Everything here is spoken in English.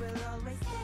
will always